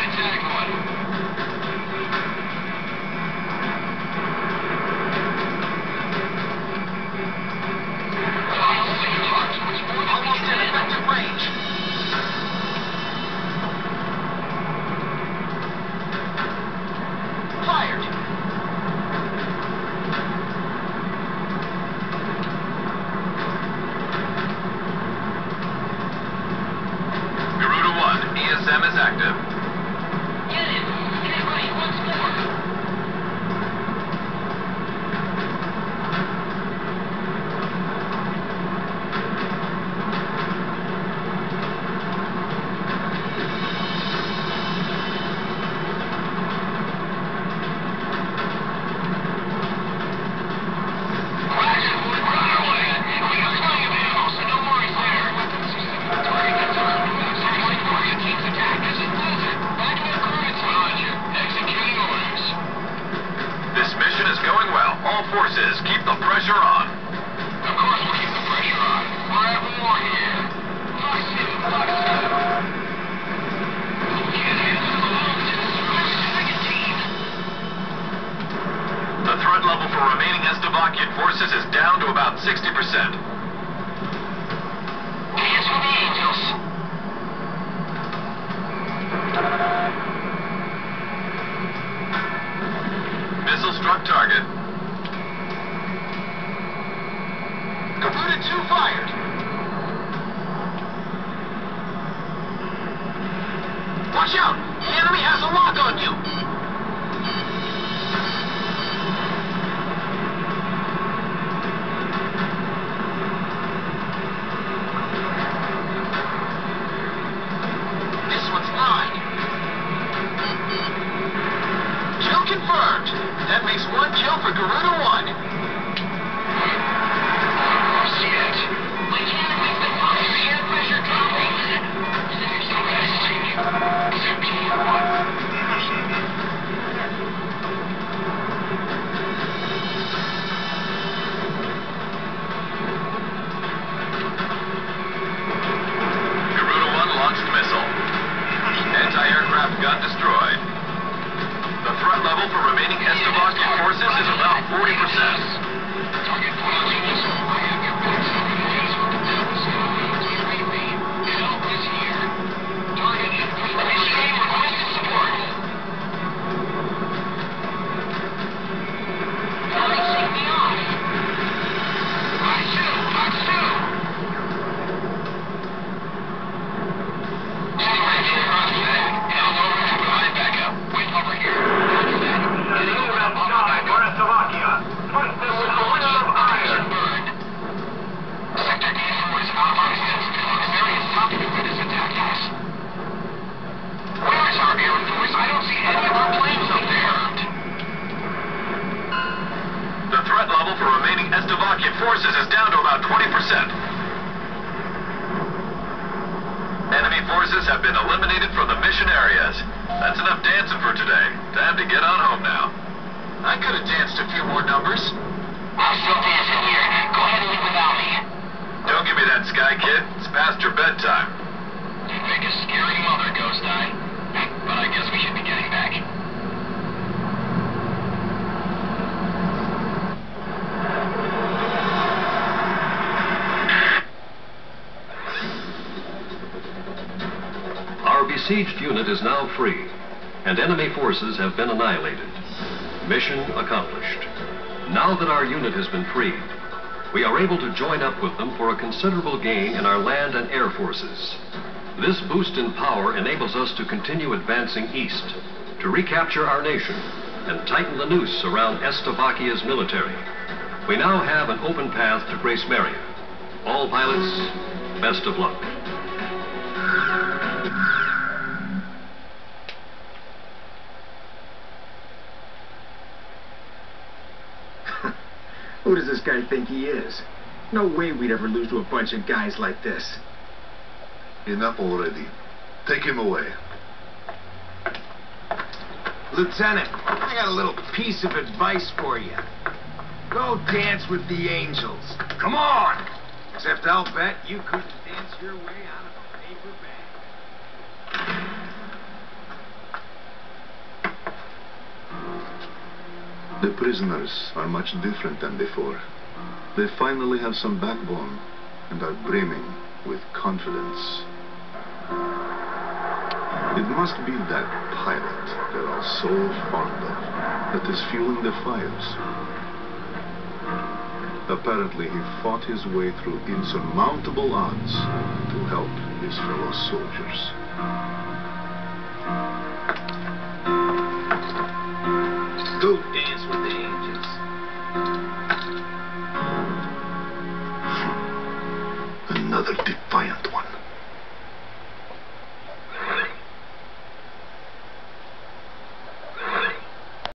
contact one. the pressure on. Of course we'll keep the pressure on. We're at war here. Fuck you, fuck you. The threat level for remaining Estovakian forces is down to about 60%. Watch out! The enemy has a lock on you! This one's mine. Kill confirmed. That makes one kill for Garuda 1. 40%. Estovakian forces is down to about 20%. Enemy forces have been eliminated from the mission areas. That's enough dancing for today. Time to get on home now. I could have danced a few more numbers. I'm still dancing here. Go ahead and leave without me. Don't give me that, Sky Kid. It's past your bedtime. You make a scary mother, Ghost Eye. But I guess we should be getting back. Our besieged unit is now free, and enemy forces have been annihilated. Mission accomplished. Now that our unit has been freed, we are able to join up with them for a considerable gain in our land and air forces. This boost in power enables us to continue advancing east, to recapture our nation, and tighten the noose around Estovakia's military. We now have an open path to Gracemeria. All pilots, best of luck. Who does this guy think he is? No way we'd ever lose to a bunch of guys like this. Enough already. Take him away. Lieutenant, I got a little piece of advice for you. Go dance with the angels. Come on! Except I'll bet you couldn't dance your way out of The prisoners are much different than before. They finally have some backbone and are brimming with confidence. It must be that pilot they're all so fond of that is fueling the fires. Apparently, he fought his way through insurmountable odds to help his fellow soldiers. Go